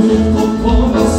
como, como, como